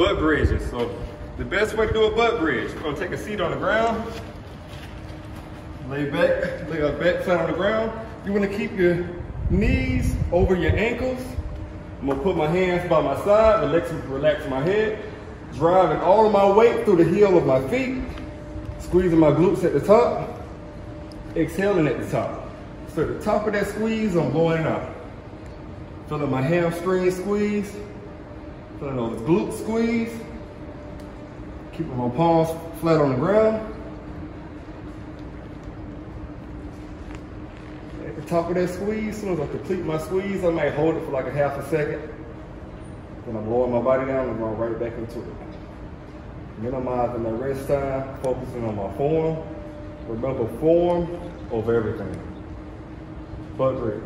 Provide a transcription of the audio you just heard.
butt bridges. So the best way to do a butt bridge, we're gonna take a seat on the ground, lay back, lay our back flat on the ground. You wanna keep your knees over your ankles. I'm gonna put my hands by my side, relax, relax my head, driving all of my weight through the heel of my feet, squeezing my glutes at the top, exhaling at the top. So the top of that squeeze, I'm blowing out. Feeling my hamstring squeeze, feeling those glute squeeze, keeping my palms flat on the ground. At the top of that squeeze, as soon as I complete my squeeze, I might hold it for like a half a second. Then I'm lowering my body down and going right back into it. Minimizing my rest time, focusing on my form. Remember form over everything. Butt bridge.